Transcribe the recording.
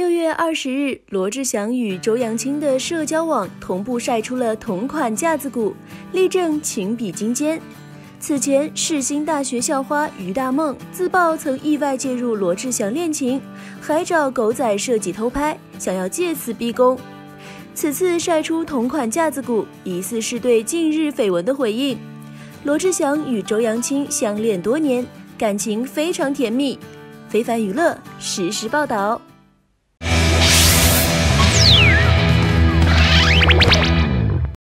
六月二十日罗志祥与周扬青的社交网同步晒出了同款架子鼓力证情比金坚。此前世新大学校花于大梦自曝曾意外介入罗志祥恋情还找狗仔设计偷拍想要借此逼宫。此次晒出同款架子鼓疑似是对近日绯闻的回应。罗志祥与周扬青相恋多年感情非常甜蜜非凡娱乐实时报道。